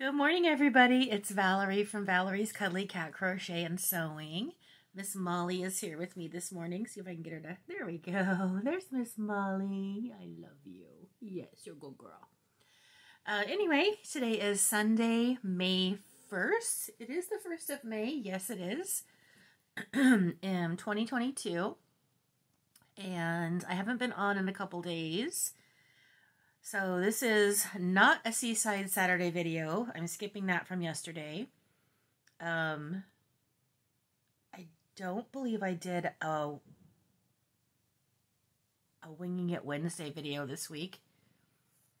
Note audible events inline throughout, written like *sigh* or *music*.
Good morning, everybody. It's Valerie from Valerie's Cuddly Cat Crochet and Sewing. Miss Molly is here with me this morning. See if I can get her to. There we go. *laughs* There's Miss Molly. I love you. Yes, you're a good girl. Uh, anyway, today is Sunday, May 1st. It is the 1st of May. Yes, it is. *clears throat* in 2022. And I haven't been on in a couple days. So this is not a Seaside Saturday video. I'm skipping that from yesterday. Um, I don't believe I did a, a Winging It Wednesday video this week.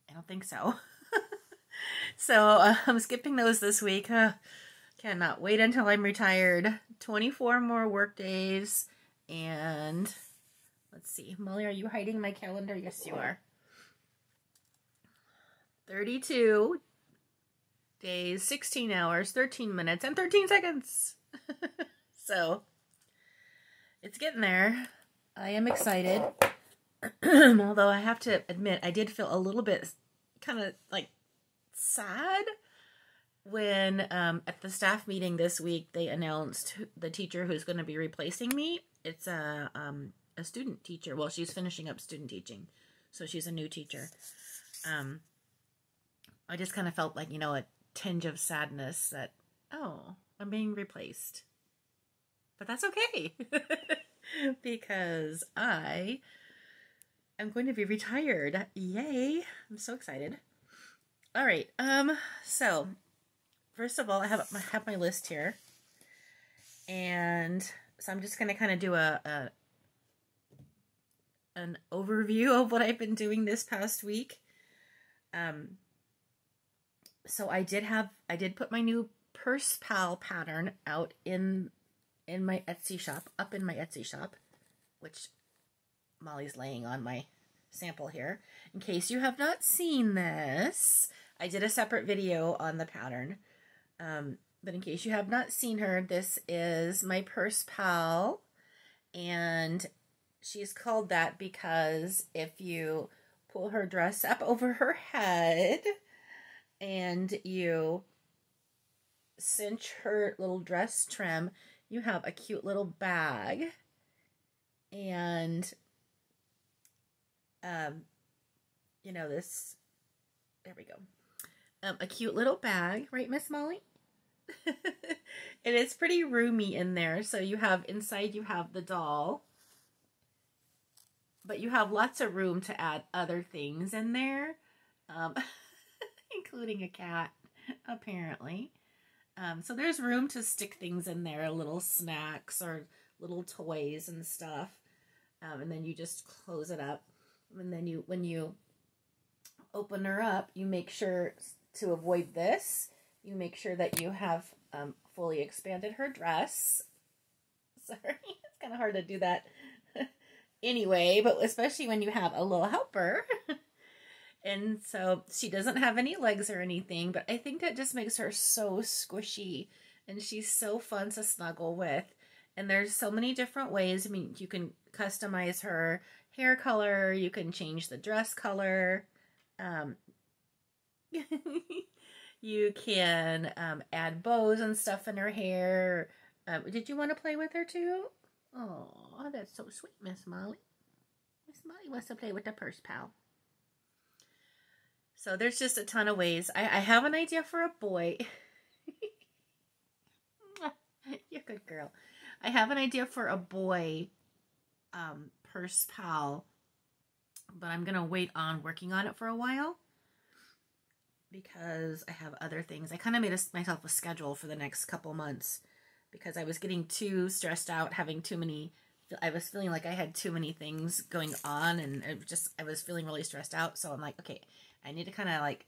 I don't think so. *laughs* so uh, I'm skipping those this week. Uh, cannot wait until I'm retired. 24 more work days. And let's see. Molly, are you hiding my calendar? Yes, you are. 32 days, 16 hours, 13 minutes, and 13 seconds. *laughs* so it's getting there. I am excited. *clears throat* Although I have to admit, I did feel a little bit kind of like sad when um, at the staff meeting this week they announced the teacher who's going to be replacing me. It's a um, a student teacher. Well, she's finishing up student teaching, so she's a new teacher. Um, I just kind of felt like, you know, a tinge of sadness that, oh, I'm being replaced. But that's okay *laughs* because I am going to be retired. Yay. I'm so excited. All right. Um, so first of all, I have I have my list here. And so I'm just going to kind of do a, a an overview of what I've been doing this past week. Um, so I did have I did put my new purse pal pattern out in in my Etsy shop, up in my Etsy shop, which Molly's laying on my sample here. In case you have not seen this, I did a separate video on the pattern. Um, but in case you have not seen her, this is my purse pal. And she's called that because if you pull her dress up over her head, and you cinch her little dress trim, you have a cute little bag. And, um, you know, this, there we go. Um, a cute little bag, right, Miss Molly? *laughs* and it's pretty roomy in there. So you have, inside you have the doll. But you have lots of room to add other things in there. Um, *laughs* including a cat, apparently. Um, so there's room to stick things in there, little snacks or little toys and stuff. Um, and then you just close it up. And then you, when you open her up, you make sure to avoid this. You make sure that you have um, fully expanded her dress. *laughs* Sorry, it's kind of hard to do that *laughs* anyway, but especially when you have a little helper. *laughs* And so she doesn't have any legs or anything, but I think that just makes her so squishy and she's so fun to snuggle with. And there's so many different ways. I mean, you can customize her hair color, you can change the dress color. Um, *laughs* you can um, add bows and stuff in her hair. Um, did you want to play with her too? Oh, that's so sweet, Miss Molly. Miss Molly wants to play with the purse pal. So there's just a ton of ways. I, I have an idea for a boy. *laughs* You're a good girl. I have an idea for a boy um, purse pal, but I'm going to wait on working on it for a while because I have other things. I kind of made a, myself a schedule for the next couple months because I was getting too stressed out, having too many. I was feeling like I had too many things going on, and it just I was feeling really stressed out. So I'm like, okay, I need to kind of like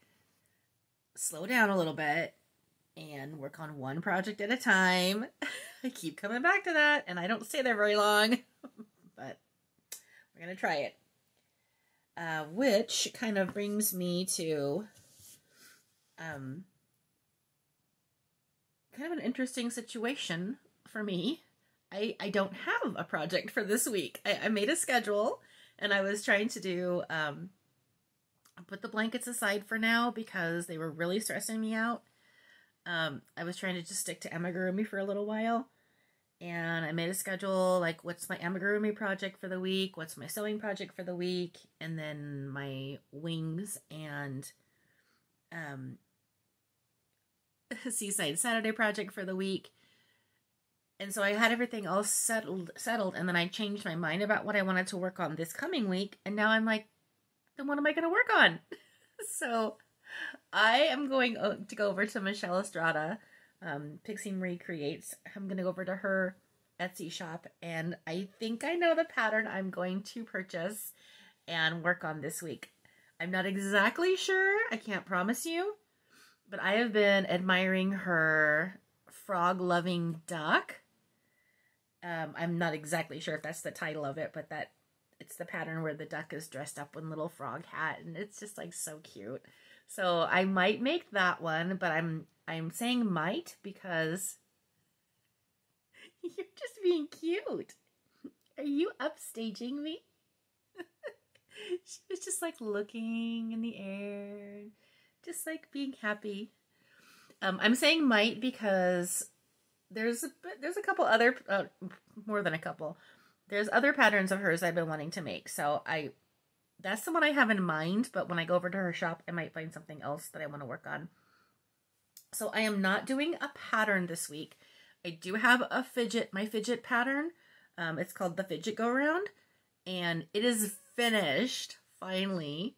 slow down a little bit and work on one project at a time. *laughs* I keep coming back to that and I don't stay there very long, *laughs* but we're going to try it. Uh, which kind of brings me to um, kind of an interesting situation for me. I, I don't have a project for this week. I, I made a schedule and I was trying to do um, put the blankets aside for now because they were really stressing me out. Um, I was trying to just stick to amigurumi for a little while. And I made a schedule like what's my amigurumi project for the week, what's my sewing project for the week, and then my wings and um, *laughs* Seaside Saturday project for the week. And so I had everything all settled settled and then I changed my mind about what I wanted to work on this coming week and now I'm like then what am I going to work on? *laughs* so I am going to go over to Michelle Estrada, um, Pixie Marie Creates. I'm going to go over to her Etsy shop and I think I know the pattern I'm going to purchase and work on this week. I'm not exactly sure. I can't promise you. But I have been admiring her frog loving duck. Um, I'm not exactly sure if that's the title of it, but that it's the pattern where the duck is dressed up in little frog hat and it's just like so cute. So I might make that one, but I'm I'm saying might because *laughs* you're just being cute. Are you upstaging me? *laughs* she was just like looking in the air, just like being happy. Um, I'm saying might because there's a, there's a couple other uh, more than a couple. There's other patterns of hers I've been wanting to make, so I that's the one I have in mind. But when I go over to her shop, I might find something else that I want to work on. So I am not doing a pattern this week. I do have a fidget, my fidget pattern. Um, it's called the Fidget Go Round, and it is finished finally.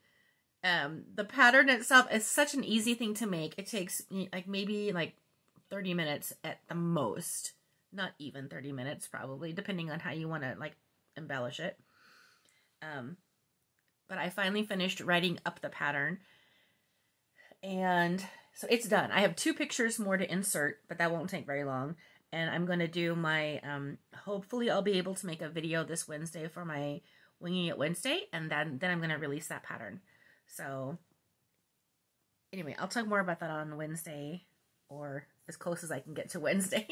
Um, the pattern itself is such an easy thing to make. It takes like maybe like 30 minutes at the most. Not even 30 minutes probably, depending on how you want to like embellish it. Um, but I finally finished writing up the pattern. And so it's done. I have two pictures more to insert, but that won't take very long. And I'm going to do my, um, hopefully I'll be able to make a video this Wednesday for my Winging It Wednesday, and then, then I'm going to release that pattern. So, anyway, I'll talk more about that on Wednesday, or as close as I can get to *laughs* Wednesday.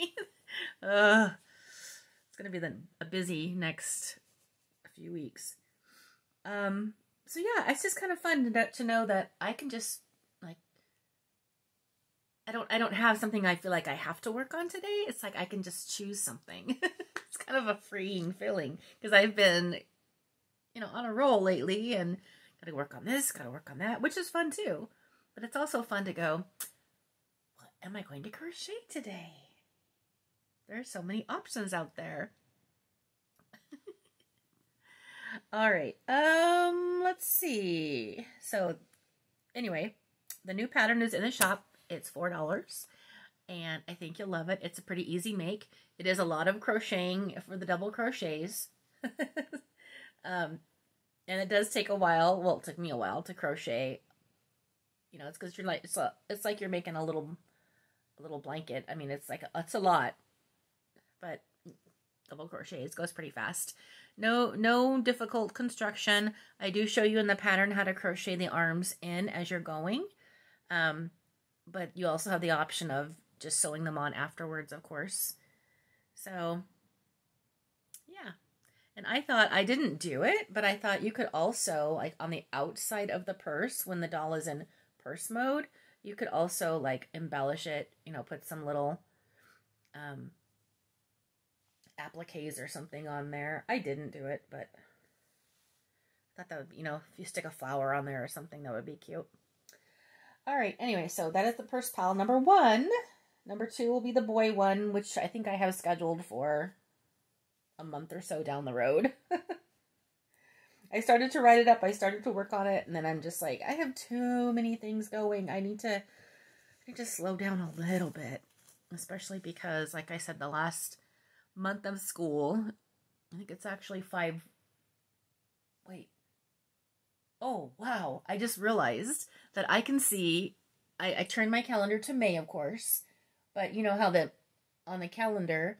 Uh, it's going to be the, a busy next few weeks. Um, so yeah, it's just kind of fun to, to know that I can just like I don't I don't have something I feel like I have to work on today. It's like I can just choose something. *laughs* it's kind of a freeing feeling because I've been you know, on a roll lately and got to work on this, got to work on that, which is fun too. But it's also fun to go, what am I going to crochet today? There are so many options out there. *laughs* All right. Um, let's see. So, anyway, the new pattern is in the shop. It's $4 and I think you'll love it. It's a pretty easy make. It is a lot of crocheting for the double crochets. *laughs* Um, and it does take a while. Well, it took me a while to crochet. You know, it's because you're like it's a, it's like you're making a little a little blanket. I mean, it's like a, it's a lot, but double crochets goes pretty fast. No, no difficult construction. I do show you in the pattern how to crochet the arms in as you're going. Um, but you also have the option of just sewing them on afterwards, of course. So yeah. and I thought I didn't do it, but I thought you could also, like on the outside of the purse, when the doll is in purse mode, you could also like embellish it, you know, put some little um, appliques or something on there. I didn't do it, but I thought that would, you know, if you stick a flower on there or something, that would be cute. All right, anyway, so that is the purse pal number one. Number two will be the boy one, which I think I have scheduled for a month or so down the road. *laughs* I started to write it up. I started to work on it, and then I'm just like, I have too many things going. I need to, to slow down a little bit, especially because, like I said, the last month of school, I think it's actually five. Wait. Oh wow! I just realized that I can see. I, I turned my calendar to May, of course, but you know how the on the calendar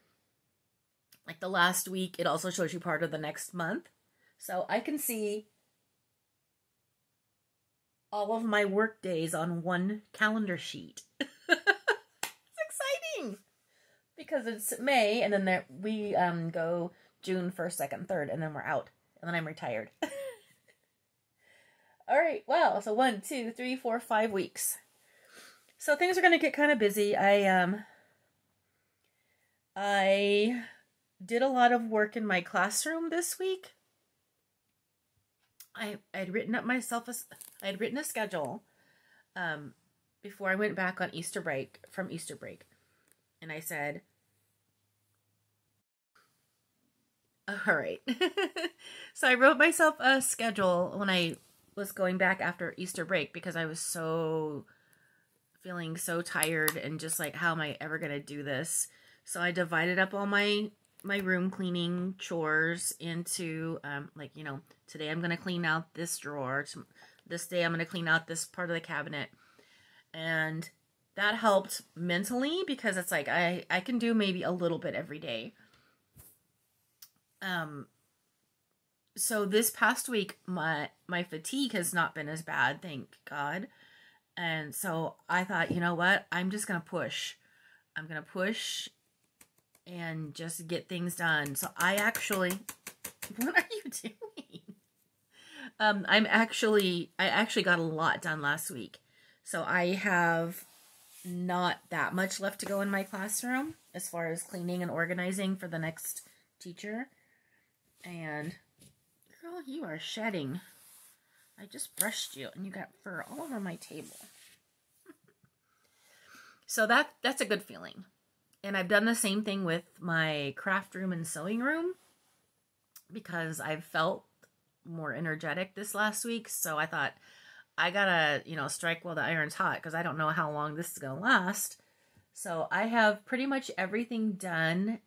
like the last week, it also shows you part of the next month. So I can see all of my work days on one calendar sheet. *laughs* because it's May and then there, we um, go June 1st, 2nd, 3rd, and then we're out. And then I'm retired. *laughs* all right, well, so one, two, three, four, five weeks. So things are going to get kind of busy. I um I did a lot of work in my classroom this week. I I'd written up myself a I had written a schedule um before I went back on Easter break from Easter break. And I said all right. *laughs* so I wrote myself a schedule when I was going back after Easter break because I was so feeling so tired and just like how am I ever going to do this? So I divided up all my my room cleaning chores into um like, you know, today I'm going to clean out this drawer. This day I'm going to clean out this part of the cabinet. And that helped mentally because it's like I I can do maybe a little bit every day. Um so this past week my my fatigue has not been as bad, thank God. And so I thought, you know what? I'm just to push. I'm to push and just get things done. So I actually *laughs* what are you doing? Um I'm actually I actually got a lot done last week. So I have not that much left to go in my classroom as far as cleaning and organizing for the next teacher. And girl, you are shedding. I just brushed you and you got fur all over my table. so that that's a good feeling. And I've done the same thing with my craft room and sewing room because I've felt more energetic this last week. So I thought I gotta, you know, strike while the iron's hot because I don't know how long this is gonna last. So I have pretty much everything done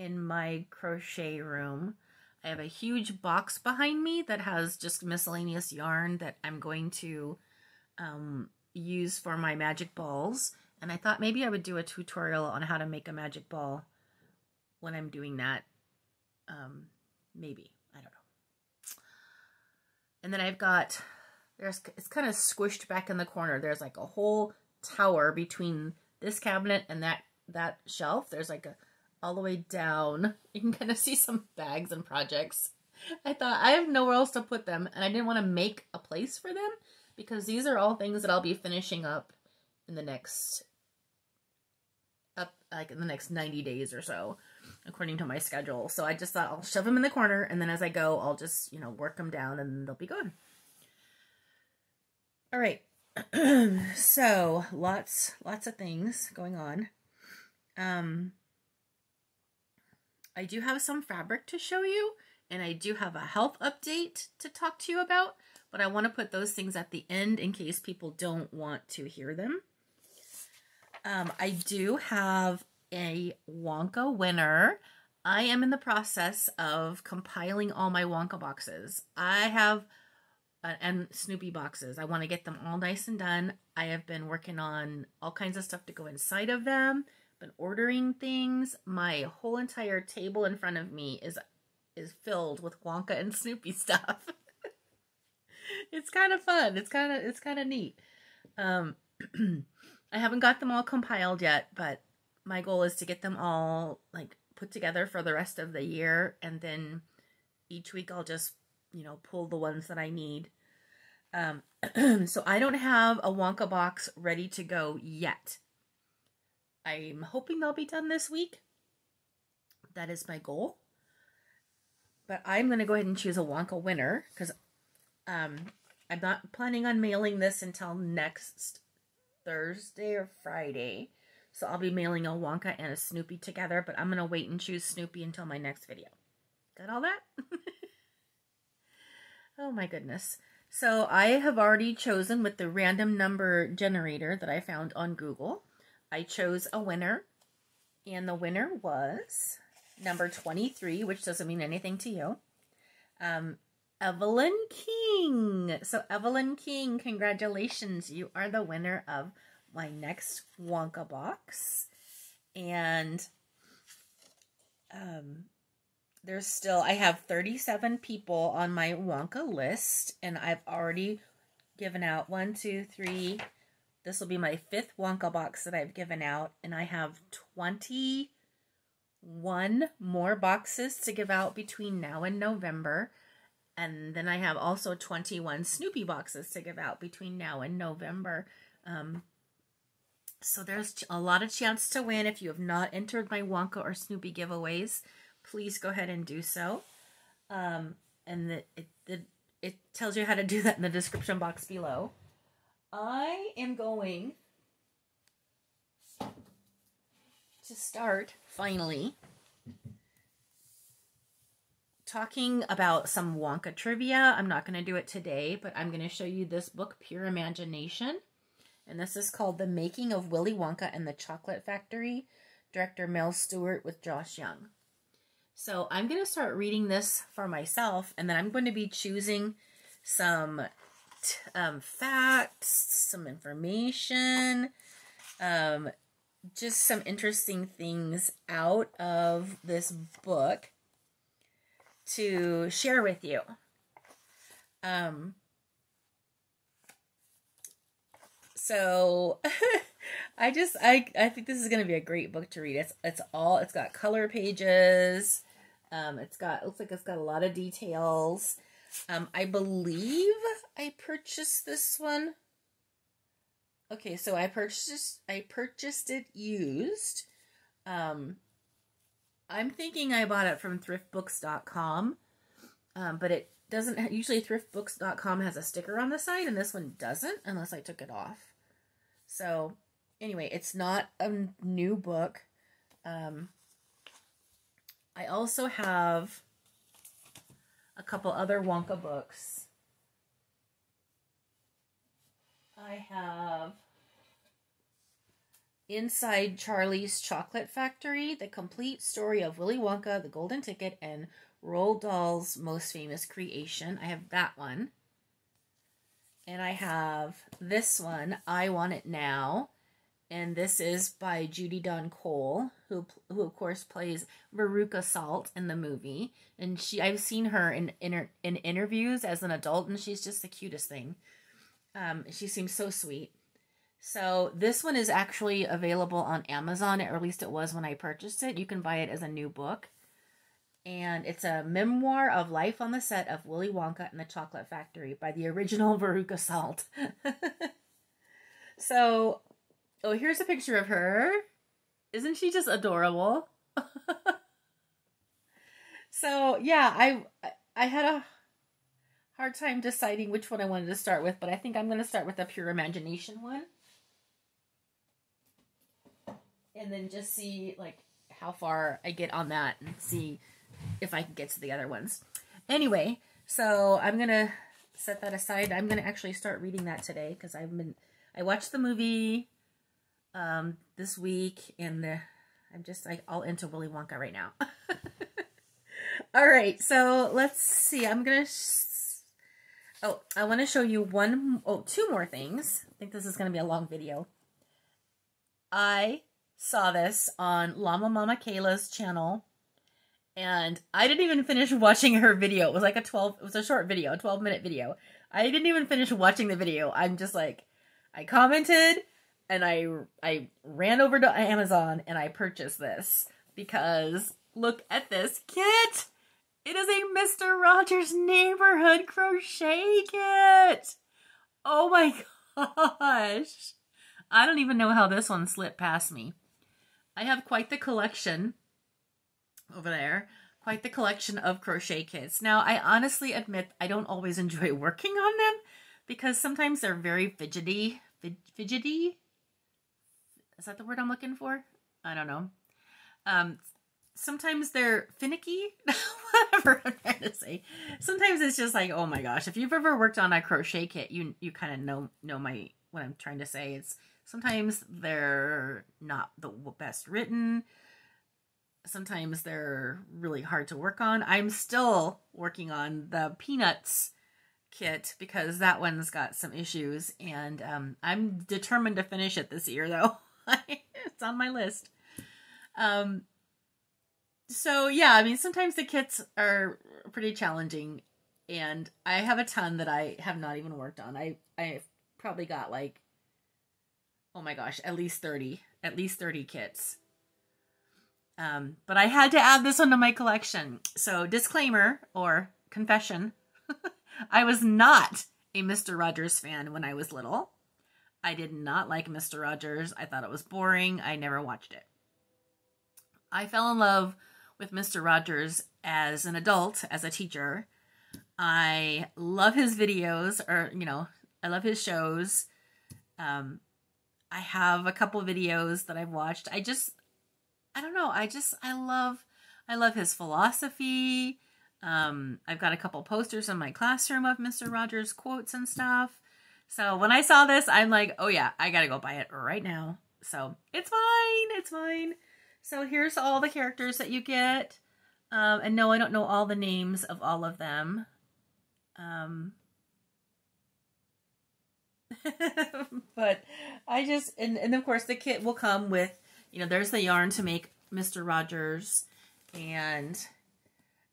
in my crochet room. I have a huge box behind me that has just miscellaneous yarn that I'm going to um, use for my magic balls. And I thought maybe I would do a tutorial on how to make a magic ball when I'm doing that. Um, maybe. I don't know. And then I've got, there's, it's kind of squished back in the corner. There's like a whole tower between this cabinet and that, that shelf. There's like a, all the way down. *laughs* You can kind of see some bags and projects. I thought I have nowhere else to put them, and I didn't want to make a place for them because these are all things that I'll be finishing up in the next up like in the next 90 days or so according to my schedule. So I just thought I'll shove them in the corner and then as I go I'll just, you know, work them down and they'll be gone. All right. *clears throat* so, lots lots of things going on. Um I do have some fabric to show you, and I do have a health update to talk to you about, but I want to put those things at the end in case people don't want to hear them. Um, I do have a Wonka winner. I am in the process of compiling all my Wonka boxes. I have uh, and Snoopy boxes. I want to get them all nice and done. I have been working on all kinds of stuff to go inside of them been ordering things. My whole entire table in front of me is is filled with Wonka and Snoopy *laughs* stuff. it's kind of fun. It's kind of it's kind of neat. Um, *clears throat* I haven't got them all compiled yet, but my goal is to get them all like put together for the rest of the year, and then each week I'll just you know pull the ones that I need. Um, *clears throat* so I don't have a Wonka box ready to go yet. I'm hoping they'll be done this week. That is my goal. But I'm going to go ahead and choose a Wonka winner because um, I'm not planning on mailing this until next Thursday or Friday. So I'll be mailing a Wonka and a Snoopy together, but I'm going to wait and choose Snoopy until my next video. Got all that? *laughs* oh my goodness. So I have already chosen with the random number generator that I found on Google. I chose a winner, and the winner was number 23, which doesn't mean anything to you. Um, Evelyn King. So, Evelyn King, congratulations. You are the winner of my next Wonka box. And um, there's still, I have 37 people on my Wonka list, and I've already given out one, two, three, this will be my fifth Wonka box that I've given out, and I have 21 more boxes to give out between now and November. And then I have also 21 Snoopy boxes to give out between now and November. Um, So there's a lot of chance to win. If you have not entered my Wonka or Snoopy giveaways, please go ahead and do so. Um, and the, it, the, it tells you how to do that in the description box below. I am going to start, finally, talking about some Wonka trivia. I'm not going to do it today, but I'm going to show you this book, Pure Imagination. And this is called The Making of Willy Wonka and the Chocolate Factory, director Mel Stuart with Josh Young. So I'm going to start reading this for myself, and then I'm going to be choosing some um, facts, some information, um, just some interesting things out of this book to share with you. Um, so *laughs* I just I I think this is going to be a great book to read. It's it's all it's got color pages. Um, it's got looks like it's got a lot of details. Um, I believe I purchased this one. Okay, so I purchased I purchased it used. Um, I'm thinking I bought it from thriftbooks.com, um, but it doesn't. Usually, thriftbooks.com has a sticker on the side, and this one doesn't, unless I took it off. So, anyway, it's not a new book. Um, I also have a couple other Wonka books. I have Inside Charlie's Chocolate Factory, The Complete Story of Willy Wonka, The Golden Ticket, and Roald Dahl's Most Famous Creation. I have that one. And I have this one, I Want It Now. And this is by Julie Dawn Cole, who who of course plays Veruca Salt in the movie. And she I've seen her in in, in interviews as an adult and she's just the cutest thing. Um, she seems so sweet. So this one is actually available on Amazon, or at least it was when I purchased it. You can buy it as a new book. And it's a memoir of life on the set of Willy Wonka and the Chocolate Factory by the original *laughs* Veruca Salt. *laughs* so, oh, here's a picture of her. Isn't she just adorable? *laughs* so, yeah, I I had a hard time deciding which one I wanted to start with, but I think I'm going to start with the Pure Imagination one and then just see like how far I get on that and see if I can get to the other ones. Anyway, so I'm gonna set that aside. I'm gonna actually start reading that today because I've been I watched the movie um this week and the I'm just like all into Willy Wonka right now. *laughs* all right, so let's see. I'm gonna. Oh, I want to show you one, oh, two more things. I think this is going to be a long video. I saw this on Llama Mama Kayla's channel. And I didn't even finish watching her video. It was like a 12, it was a short video, a 12 minute video. I didn't even finish watching the video. I'm just like, I commented and I, I ran over to Amazon and I purchased this because look at this kit. It is a Mr. Rogers Neighborhood crochet kit. Oh my gosh. I don't even know how this one slipped past me. I have quite the collection over there. Quite the collection of crochet kits. Now, I honestly admit I don't always enjoy *laughs* working on them because sometimes they're very fidgety. fidgety? Is that the word I'm looking for? I don't know. Um, sometimes they're finicky. *laughs* Whatever I'm trying to say. Sometimes it's just like, oh my gosh. If you've ever worked on a crochet kit, you you kind of know know my what I'm trying to say. It's Sometimes they're not the best written. Sometimes they're really hard to work on. I'm still working on the Peanuts kit because that one's got some issues and um, I'm determined to finish it this year though. *laughs* *laughs* it's on my list. Um, so yeah, I mean, sometimes the kits are pretty challenging and I have a ton that I have not even worked on. I, I've probably got like oh my gosh, at least 30, at least 30 kits. Um, but I had to add this one to my collection. So disclaimer or confession, *laughs* I was not a Mr. Rogers fan when I was little. I did not like Mr. Rogers. I thought it was boring. I never watched it. I fell in love with Mr. Rogers as an adult, as a teacher. I love his videos, or, you know, I love his shows. Um, I have a couple videos that I've watched. I just, I don't know. I just, I love, I love his philosophy. Um, I've got a couple posters in my classroom of Mr. Rogers quotes and stuff. So when I saw this, I'm like, oh yeah, I gotta go buy it right now. So it's fine, it's fine. So here's all the characters that you get. Um, and no, I don't know all the names of all of them. Um, *laughs* but I just, and, and of course the kit will come with, you know, there's the yarn to make Mr. Rogers and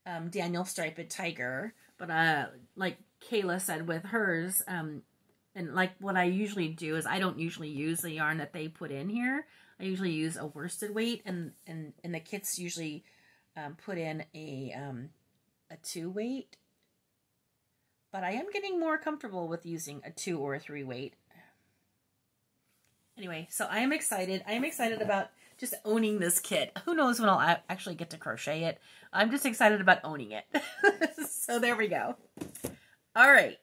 um, Daniel Striped Tiger. But uh, like Kayla said with hers, um, and like what I usually do is I don't usually use the yarn that they put in here. I usually use a worsted weight, and and and the kits usually um, put in a um, a two weight. But I am getting more comfortable with using a two or a three weight. Anyway, so I am excited. I am excited about just owning this kit. Who knows when I'll actually get to crochet it. I'm just excited about owning it. *laughs* so there we go. All right.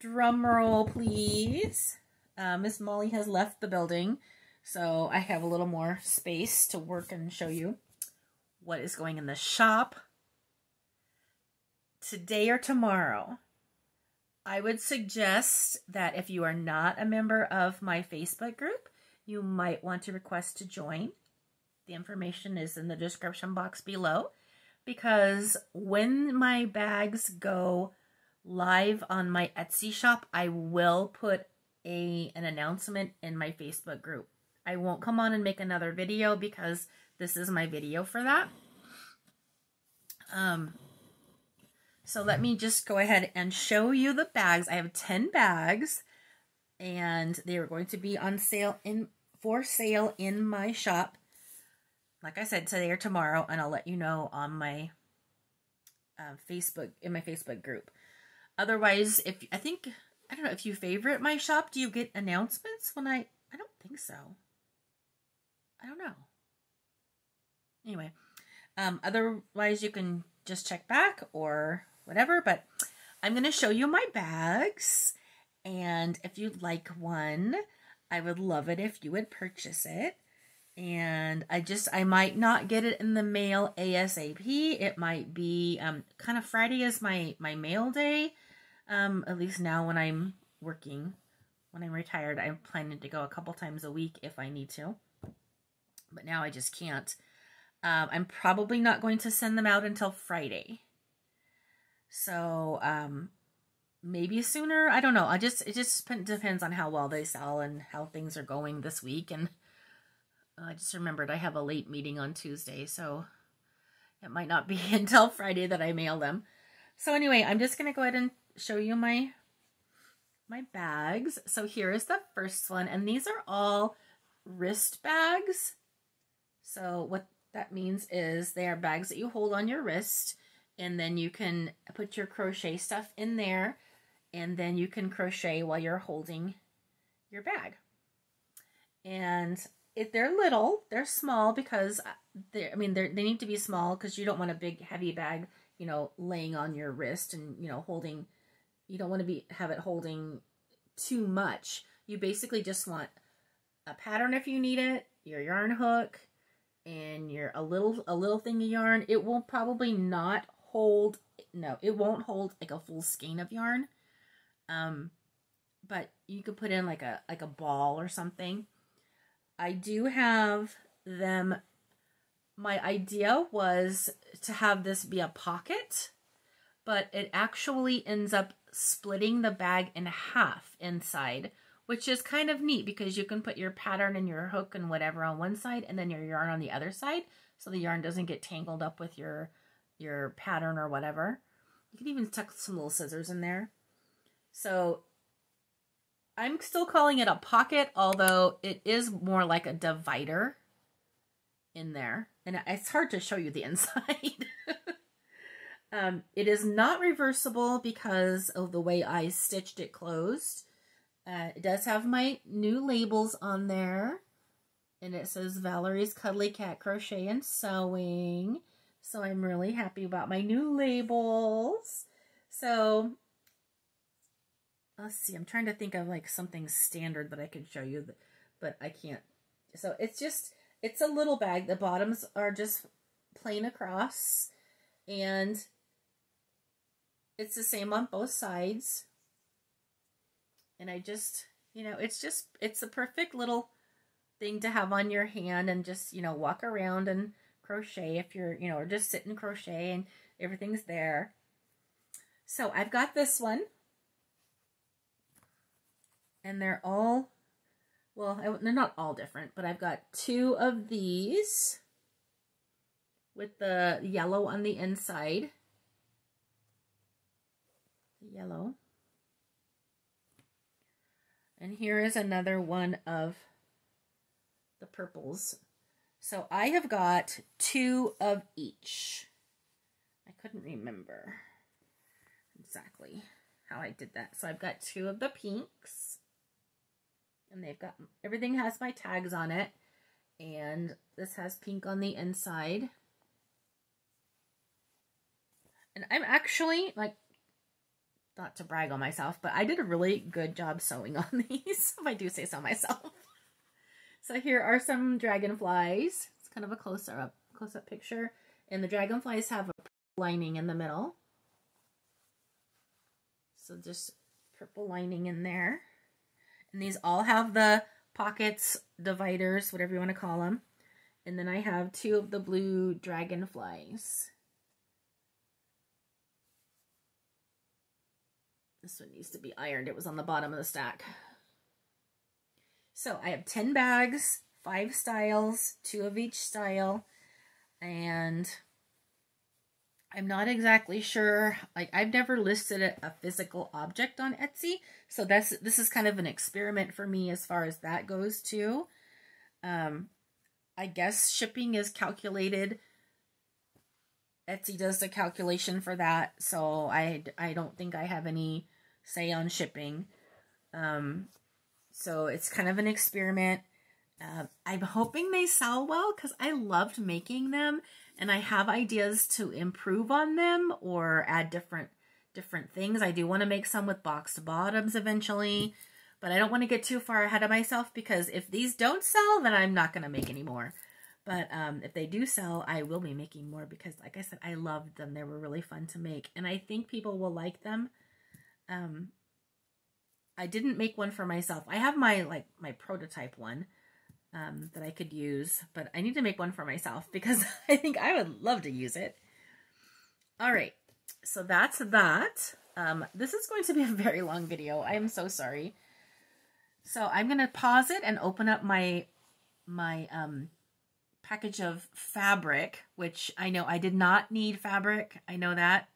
Drum roll, please. Uh, Miss Molly has left the building, so I have a little more space to work and show you what is going in the shop. Today or tomorrow, I would suggest that if you are not a member of my Facebook group, you might want to request to join. The information is in the description box below because when my bags go live on my Etsy shop, I will put a an announcement in my Facebook group. I won't come on and make another video because this is my video for that. Um, so let me just go ahead and show you the bags. I have 10 bags and they are going to be on sale in for sale in my shop. Like I said, today or tomorrow, and I'll let you know on my uh, Facebook in my Facebook group. Otherwise, if I think I don't know if you favorite my shop, do you get announcements when I? I don't think so. I don't know. Anyway, um, otherwise you can just check back or whatever. But I'm going to show you my bags, and if you'd like one, I would love it if you would purchase it. And I just, I might not get it in the mail ASAP. It might be um, kind of Friday is my, my mail day. Um, at least now when I'm working, when I'm retired, I'm planning to go a couple times a week if I need to. But now I just can't. Um, I'm probably not going to send them out until Friday. So, um, maybe sooner. I don't know. I just it just depends on how well they sell and how things are going this week. And I just remembered I have a late meeting on Tuesday, so it might not be *laughs* until Friday that I mail them. So anyway, I'm just gonna go ahead and show you my my bags. So here is the first one, and these are all wrist bags. So what that means is they are bags that you hold on your wrist and then you can put your crochet stuff in there and then you can crochet while you're holding your bag. And if they're little, they're small because uh, they I mean they they need to be small because you don't want a big heavy bag, you know, laying on your wrist and you know holding you don't want to be have it holding too much. You basically just want a pattern if you need it, your yarn hook, and your a little a little thing of yarn. It will probably not hold no, it won't hold like a full skein of yarn. Um, but you could put in like a like a ball or something. I do have them. My idea was to have this be a pocket, but it actually ends up splitting the bag in half inside, which is kind of neat because you can put your pattern and your hook and whatever on one side and then your yarn on the other side so the yarn doesn't get tangled up with your your pattern or whatever. You can even tuck some little scissors in there. So I'm still calling it a pocket, although it is more like a divider in there. And it's hard to show you the *laughs* inside. Um, it is not reversible because of the way I stitched it closed. Uh, it does have my new labels on there. And it says Valerie's Cuddly Cat Crochet and Sewing. So I'm really happy about my new labels. So let's see. I'm trying to think of like something standard that I could show you, but I can't. So it's just, it's a little bag. The bottoms are just plain across and it's the same on both sides. And I just, you know, it's just, it's a perfect little thing to have on your hand and just, you know, walk around and crochet if you're, you know, or just sit and crochet and everything's there. So I've got this one. And they're all, well, they're not all different, but I've got two of these with the yellow on the inside. Yellow. And here is another one of the purples. So I have got two of each. I couldn't remember exactly how I did that. So I've got two of the pinks. And they've got, everything has my tags on it. And this has pink on the inside. And I'm actually, like, not to brag on myself, but I did a really good job sewing on *laughs* these, if I do say so myself. So here are some dragonflies. It's kind of a closer up, close up picture. And the dragonflies have a lining in the middle. So just purple lining in there. And these all have the pockets, dividers, whatever you want to call them. And then I have two of the blue dragonflies. This one needs to be ironed. It was on the bottom of the stack. So I have 10 bags, five styles, two of each style, and I'm not exactly sure. Like I've never listed a, physical object on Etsy, so that's this is kind of an experiment for me as far as that goes too. Um, I guess shipping is calculated. Etsy does the calculation for that, so I I don't think I have any say on shipping. Um, so it's kind of an experiment. Uh, I'm hoping they sell well because I loved making them and I have ideas to improve on them or add different different things. I do want to make some with boxed bottoms eventually, but I don't want to get too far ahead of myself because if these don't sell, then I'm not going to make any more. But um, if they do sell, I will be making more because, like I said, I loved them. They were really fun to make, and I think people will like them. Um, I didn't make one for myself. I have my like my prototype one um, that I could use, but I need to make one for myself *laughs* because I think I would love to use it. All right, so that's that. Um, this is going to be a very long video. I am so sorry. So I'm going to pause it and open up my my um, package of fabric, which I know I did not need fabric. I know that.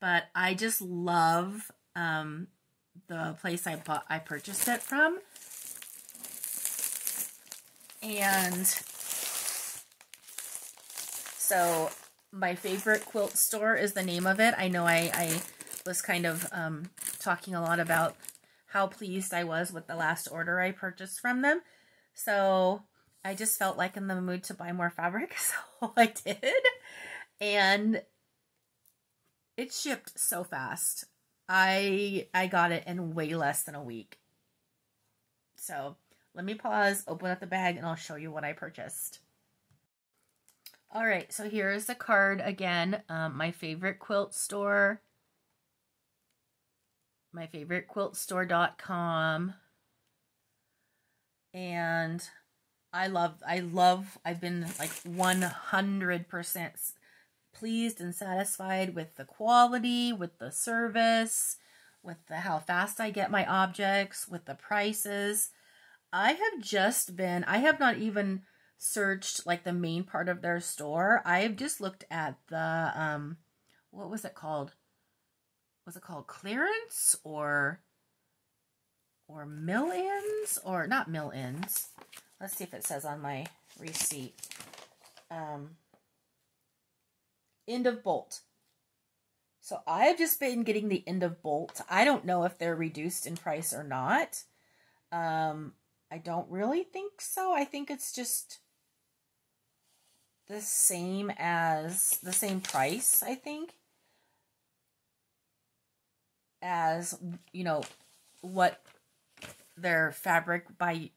But I just love um, the place I bought I purchased it from. And so my favorite quilt store is the name of it. I know I, I was kind of um, talking a lot about how pleased I was with the last order I purchased from them. So I just felt like in the mood to buy more fabric, *laughs* so I did. And it shipped so fast. I I got it in way less than a week. So let me pause, open up the bag, and I'll show you what I purchased. All right, so here is the card again. Um, my favorite quilt store. My favorite quilt store.com. And I love, I love, I've been like 100% pleased and satisfied with the quality, with the service, with the how fast I get my objects, with the prices. I have just been, I have not even searched like the main part of their store. I've just looked at the, um, what was it called? Was it called clearance or, or mill-ends or not mill-ends? Let's see if it says on my receipt. Um, end of bolt. So I've just been getting the end of bolt. I don't know if they're reduced in price or not. Um, I don't really think so. I think it's just the same as the same price, I think, as you know what their fabric by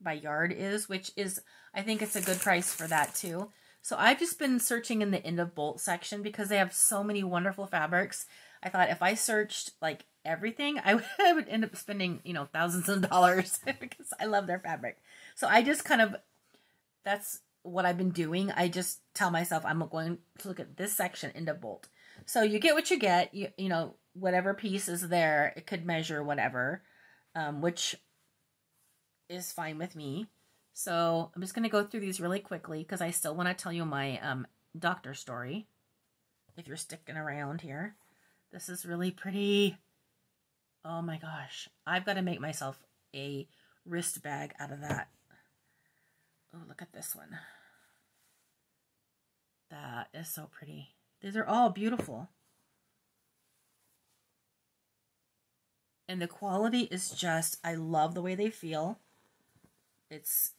by yard is, which is I think it's a good price for that too. So I've just been searching in the end of bolt section because they have so many wonderful fabrics. I thought if I searched like everything, I *laughs* would, end up spending, you know, thousands of dollars *laughs* because I love their fabric. So I just kind of, that's what I've been doing. I just tell myself I'm going to look at this section end of bolt. So you get what you get. You, you know, whatever piece is there, it could measure whatever, um, which is fine with me. So I'm just going to go through these really quickly because I still want to tell you my um, doctor story. If you're sticking around here. This is really pretty. Oh my gosh. I've got to make myself a wrist bag out of that. Oh, look at this one. That is so pretty. These are all beautiful. And the quality is just, I love the way they feel. It's,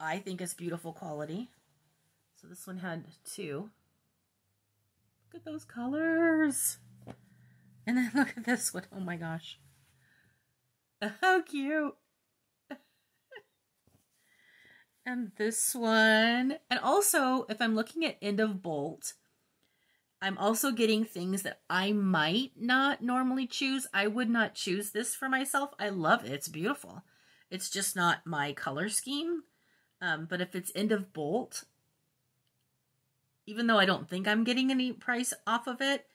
I think it's beautiful quality. So this one had two. Look at those colors. And then *laughs* look at this one. Oh my gosh. *laughs* How cute. *laughs* and this one. And also, if I'm looking at End of Bolt, I'm also getting things that I might not normally choose. I would not choose this for myself. I love it. It's beautiful. It's just not my color scheme. Um, but if it's end of bolt, even though I don't think I'm getting any price off of it,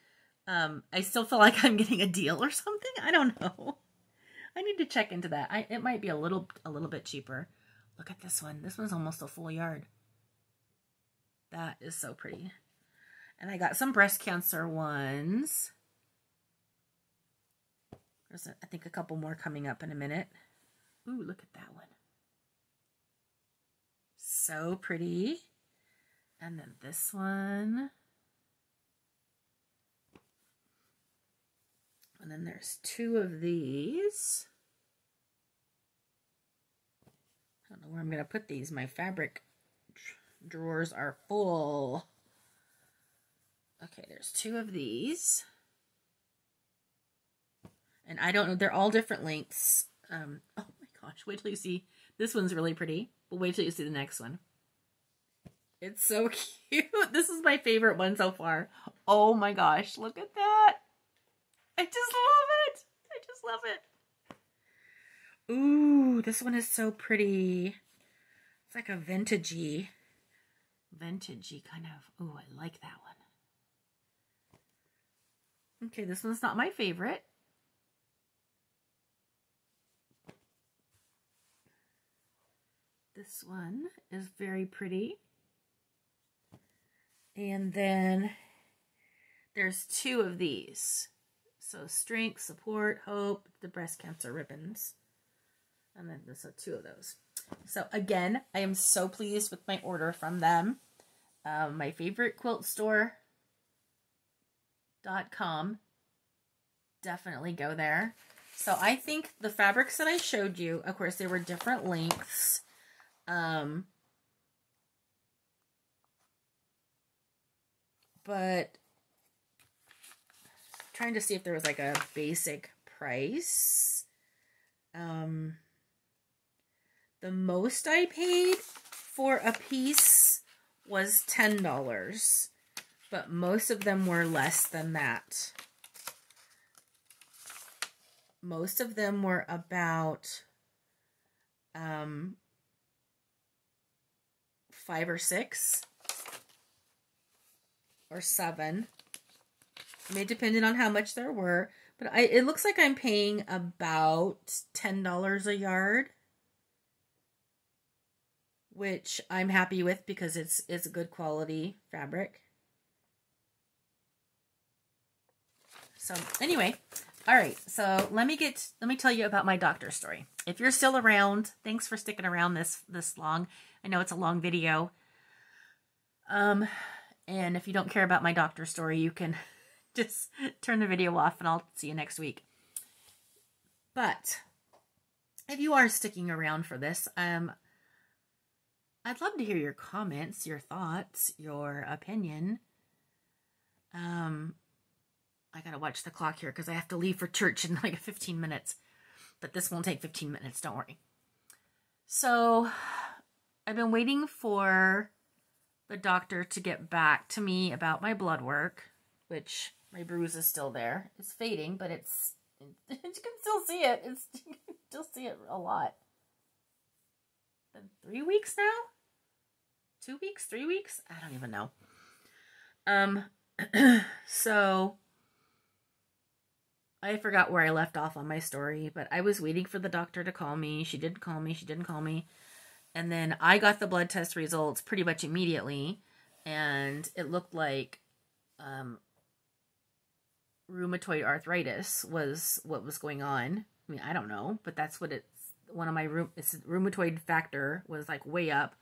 um, I still feel *laughs* like I'm getting a deal or something. I don't know. *laughs* I need to check into that. I, it might be a little a little bit cheaper. Look at this one. This one's almost a full yard. That is so pretty. And I got some breast cancer ones. There's, I think, a couple more coming up in a minute. Ooh, look at that one. So pretty. And then this one. And then there's two of these. I don't know where I'm going to put these. My fabric drawers are full. Okay, there's two of these. And I don't know, they're all different lengths. Um, oh my gosh, wait till you see. This one's really pretty, but wait till you see the next one. It's so *laughs* cute. This is my favorite one so far. Oh my gosh, look at that. I just love it. I just love it. Ooh, this one is so pretty. It's like a vintagey, vintagey kind of. Ooh, I like that one. Okay, this one's not my favorite. This one is very pretty. And then there's two of these. So strength, support, hope, the breast cancer ribbons. And then there's two of those. So again, I am so pleased with my order from them. Um, my favorite quilt store dot com. Definitely go there. So I think the fabrics that I showed you, of course, they were different lengths. Um, but trying to see if there was like a basic price. Um, the most I paid for a piece was $10, but most of them were less than that. Most of them were about um, five or six or seven. It may depend on how much there were, but I it looks like I'm paying about ten dollars a yard, which I'm happy with because it's it's a good quality fabric. So anyway, all right. So let me get let me tell you about my doctor story. If you're still around, thanks for sticking around this this long. I know it's a long video. Um, and if you don't care about my doctor story, you can *laughs* just turn the video off and I'll see you next week. But if you are sticking around for this, um, I'd love to hear your comments, your thoughts, your opinion. Um, I gotta watch the clock here because I have to leave for church in *laughs* like 15 minutes. But this won't take 15 minutes, don't worry. So, I've been waiting for the doctor to get back to me about my blood work, which my bruise is still there. It's fading, but it's *laughs* you can still see it. It's *laughs* you can still see it a lot. Been three weeks now? Two weeks? Three weeks? I don't even know. Um *clears throat* so I forgot where I left off on my story, but I was waiting for the doctor to call me. She didn't call me. She didn't call me. And then I got the blood test results pretty much immediately, and it looked like um, rheumatoid arthritis was what was going on. I mean, I don't know, but that's what it's. One of my room, it's rheumatoid factor was like way up.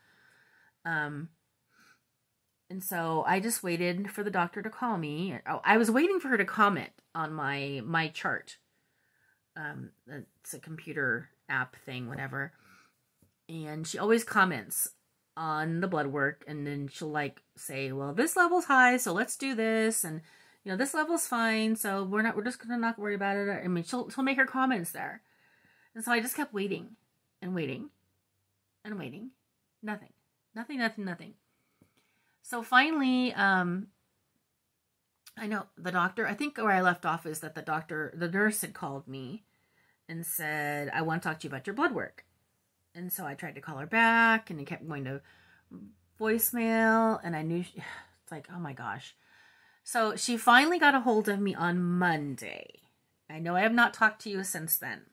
Um, and so I just waited for the doctor to call me. Oh, I was waiting for her to comment on my my chart. Um, it's a computer app thing, whatever and she always comments on the blood work and then she'll like say well this level's high so let's do this and you know this level's fine so we're not we're just gonna not worry about it. I mean she'll she'll make her comments there. And so i just kept waiting and waiting and waiting. Nothing. Nothing nothing nothing. So finally um i know the doctor i think where i left off is that the doctor the nurse had called me and said i want to talk to you about your blood work and so I tried to call her back and it kept going to voicemail and I knew she, *sighs* it's like, oh my gosh. So she finally got a hold of me on Monday. I know I have not talked to you since then.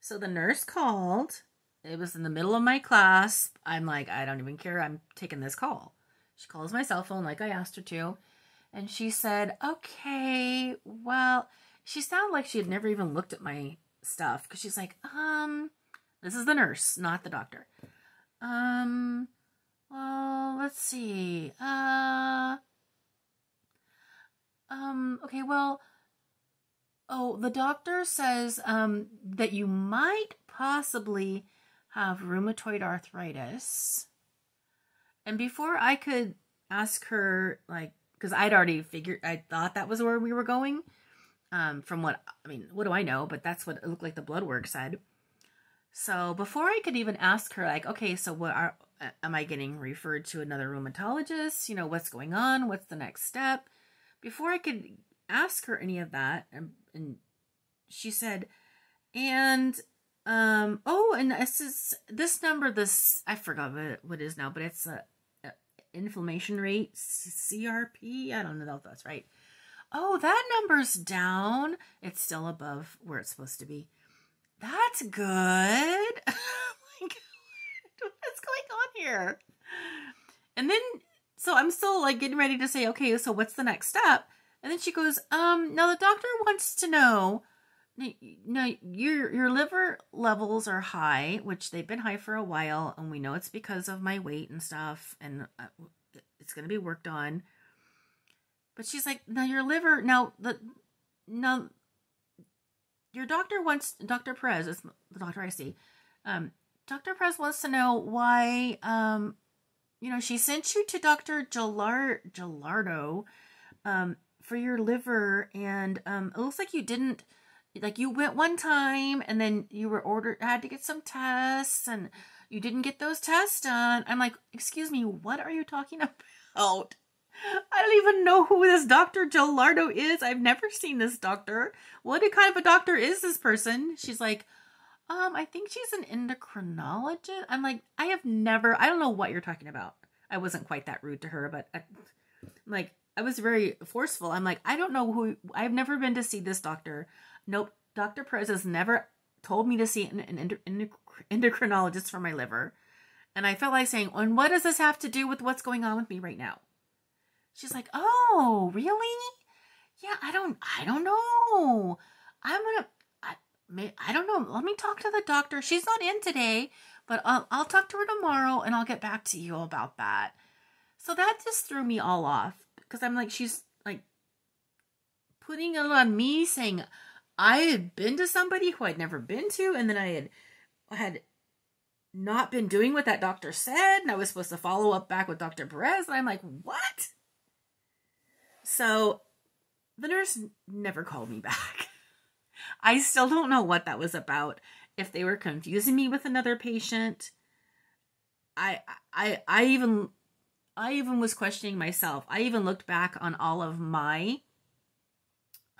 So the nurse called. It was in the middle of my class. I'm like, I don't even care. I'm taking this call. She calls my cell phone like I asked her to. And she said, okay, well, she sounded like she had never even looked at my stuff because she's like, um, this is the nurse, not the doctor. Um, well, let's see. Uh, um, okay, well, oh, the doctor says, um, that you might possibly have rheumatoid arthritis. And before I could ask her, like, because I'd already figured, I thought that was where we were going. Um, from what, I mean, what do I know? But that's what it looked like the blood work said. So before I could even ask her, like, okay, so what are, am I getting referred to another rheumatologist? You know, what's going on? What's the next step? Before I could ask her any of that, and, and she said, and um, oh, and this is this number. This I forgot what, what it is now, but it's a, a inflammation rate, CRP. I don't know if that's right. Oh, that number's down. It's still above where it's supposed to be. That's good. *laughs* *laughs* what's going on here? And then, so I'm still like getting ready to say, okay, so what's the next step? And then she goes, um, now the doctor wants to know, no, your your liver levels are high, which they've been high for a while, and we know it's because of my weight and stuff, and uh, it's going to be worked on. But she's like, now your liver, now the, now your doctor wants Dr. Perez is the doctor I see. Um, Dr. Perez wants to know why um, you know, she sent you to Dr. Gillard Gilardo um for your liver and um it looks like you didn't like you went one time and then you were ordered had to get some tests and you didn't get those tests done. I'm like, excuse me, what are you talking *laughs* about? I don't even know who this Dr. Gilardo is. I've never seen this doctor. What kind of a doctor is this person? She's like, um, I think she's an endocrinologist. I'm like, I have never, I don't know what you're talking about. I wasn't quite that rude to her, but I, like, I was very forceful. I'm like, I don't know who, I've never been to see this doctor. Nope. Dr. Perez has never told me to see an, an endocrinologist for my liver. And I felt like saying, and what does this have to do with what's going on with me right now? She's like, "Oh, really? Yeah, I don't I don't know. I'm to I may I don't know. Let me talk to the doctor. She's not in today, but I'll I'll talk to her tomorrow and I'll get back to you about that." So that just threw me all off because I'm like she's like putting it on me saying I had been to somebody who I'd never been to and then I had had not been doing what that doctor said, and I was supposed to follow up back with Dr. Perez, and I'm like, what? So the nurse never called me back. *laughs* I still don't know what that was about. If they were confusing me with another patient, I I I even I even was questioning myself. I even looked back on all of my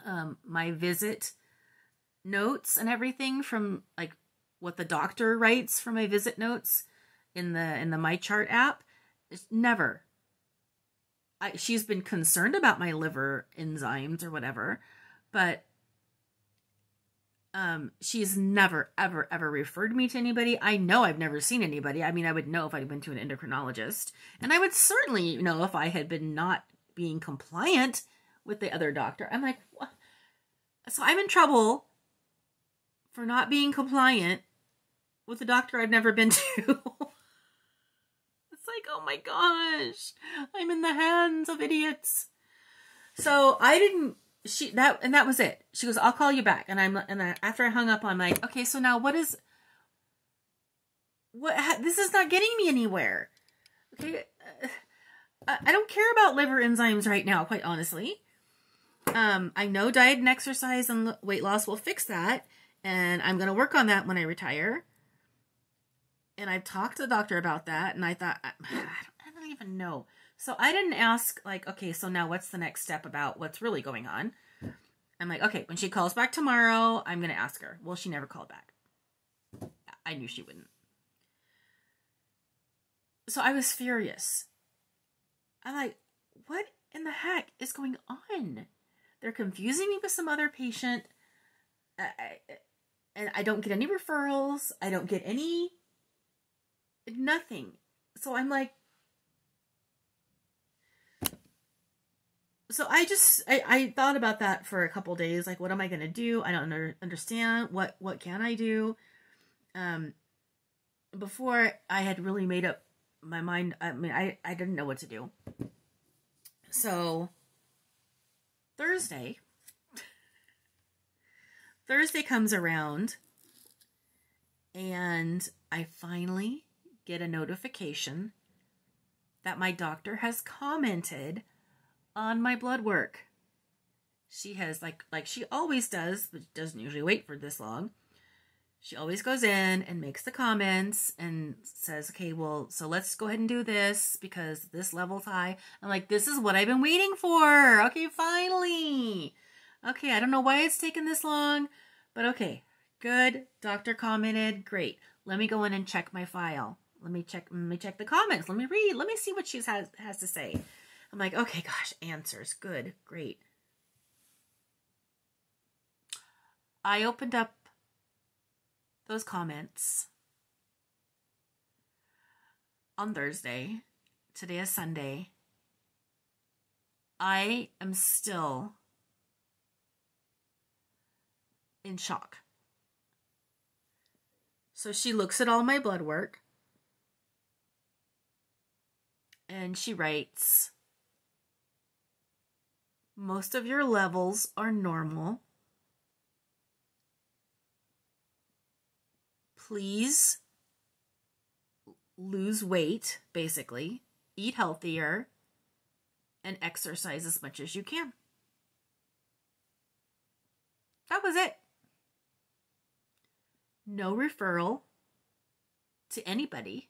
um my visit notes and everything from like what the doctor writes for my visit notes in the in the MyChart app. It's never. I, she's been concerned about my liver enzymes or whatever, but um, she's never, ever, ever referred me to anybody. I know I've never seen anybody. I mean, I would know if I'd been to an endocrinologist, and I would certainly know if I had been not being compliant with the other doctor. I'm like, what? So I'm in trouble for not being compliant with a doctor I've never been to. *laughs* like, oh my gosh, I'm in the hands of idiots. So I didn't she that and that was it. She goes, "I'll call you back." And I'm and I, after I hung up, I'm like, "Okay, so now what is what? This is not getting me anywhere." Okay, uh, I don't care about liver enzymes right now, quite honestly. Um, I know diet and exercise and weight loss will fix that, and I'm gonna work on that when I retire. And I've talked to the doctor about that, and I thought I, *sighs* I, don't, I even know. So I didn't ask, like, okay, so now what's the next step about what's really going on? I'm like, okay, when she calls back tomorrow, I'm going to ask her. Well, she never called back. I knew she wouldn't. So I was furious. I'm like, what in the heck is going on? They're confusing me with some other patient. I, and I don't get any referrals. I don't get any nothing. So I'm like, so I just I, I thought about that for a couple days. Like, what am I gonna do? I don't under, understand. What what can I do? Um, before I had really made up my mind. I mean, I I didn't know what to do. So Thursday, Thursday comes around, and I finally get a notification that my doctor has commented on my blood work. She has like like she always does, but doesn't usually wait for this long. She always goes in and makes the comments and says, "Okay, well, so let's go ahead and do this because this level's high." I'm like, "This is what I've been waiting for." Okay, finally. Okay, I don't know why it's taken this long, but okay. Good. Doctor commented. Great. Let me go in and check my file. Let me check let me check the comments. Let me read. Let me see what she has has to say. I'm like, okay, gosh, answers. Good, great. I opened up those comments on Thursday. Today is Sunday. I am still in shock. So she looks at all my blood work and she writes most of your levels are normal. Please lose weight, basically, eat healthier, and exercise as much as you can. That was it. No referral to anybody.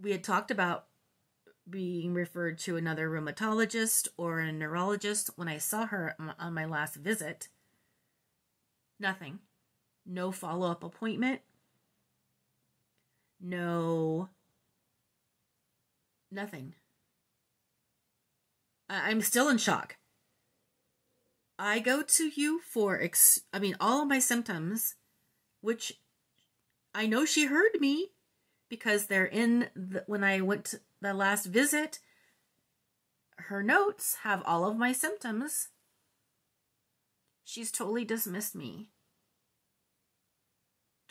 We had talked about being referred to another rheumatologist or a neurologist when I saw her on my last visit. Nothing. No follow up appointment. No. Nothing. I- I'm still in shock. I go to you for, ex- I mean, all of my symptoms, which I know she heard me because they're in the, when I went to the last visit, her notes have all of my symptoms. She's totally dismissed me.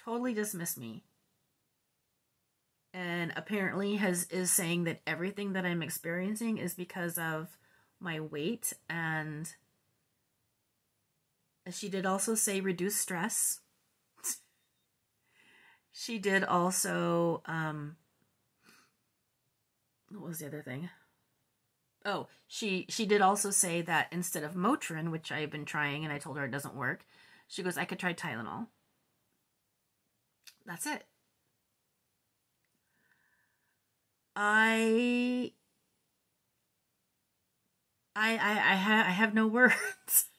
Totally dismissed me. And apparently has is saying that everything that I'm experiencing is because of my weight and she did also say reduce stress she did also um what was the other thing? Oh, she she did also say that instead of Motrin, which I've been trying and I told her it doesn't work, she goes, I could try Tylenol. That's it. I I I I, ha- I have no *laughs* words.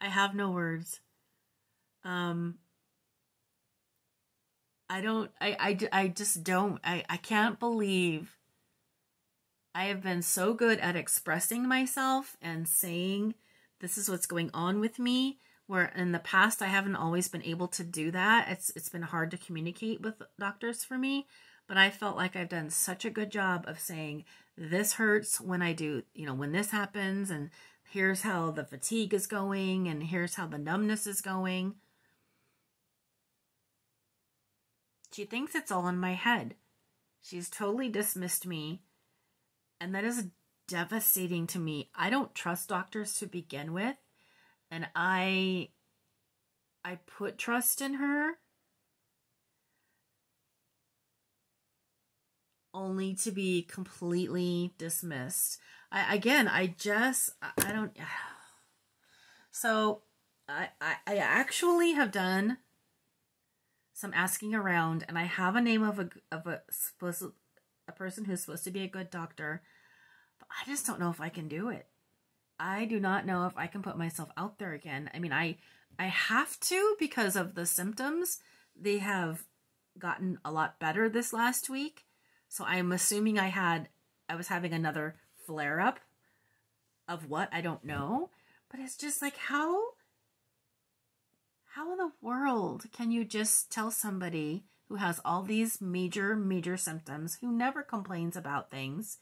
I have no words. Um I don't I I, I just don't I I can't believe I have been so good at expressing myself and saying this is what's going on with me where in the past I haven't always been able to do that. It's it's been hard to communicate with doctors for me, but I felt like I've done such a good job of saying this hurts when I do, you know, when this happens and here's how the fatigue is going and here's how the numbness is going. She thinks it's all in my head. She's totally dismissed me, and that is devastating to me. I don't trust doctors to begin with and I I put trust in her only to be completely dismissed. I again, I just I, don't *sighs* so I, I I actually have done some asking around and I have a name of a of a supposed a person who's supposed to be a good doctor, but I just don't know if I can do it. I do not know if I can put myself out there again. I mean, I I have to because of the symptoms. They have gotten a lot better this last week. So I'm assuming I had I was having another flare up of what I don't know, but it's just like how how in the world can you just tell somebody who has all these major major symptoms who never complains about things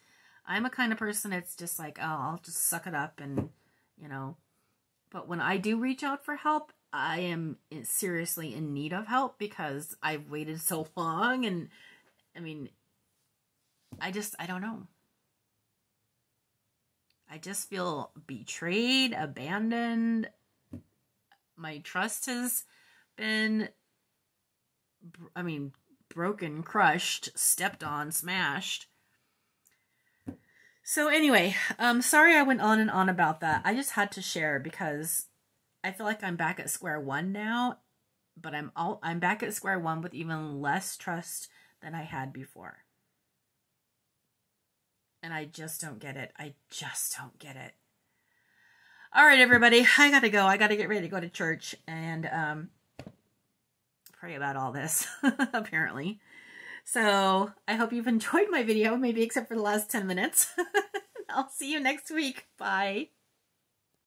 I'm a kind of person that's just like, oh, I'll just suck it up and, you know. But when I do reach out for help, I am seriously in need of help because I've waited so *laughs* long. And I mean, I just, I don't know. I just feel betrayed, abandoned. My trust has been, I mean, broken, crushed, stepped on, smashed. So anyway, um sorry I went on and on about that. I just had to share because I feel like I'm back at square one now, but I'm all I'm back at square one with even less trust than I had before. And I just don't get it. I just don't get it. All right, everybody, I got to go. I got to get ready to go to church and um pray about all this *laughs* apparently. So I hope you've enjoyed my video, maybe except for the last 10 minutes. *laughs* I'll see you next week. Bye.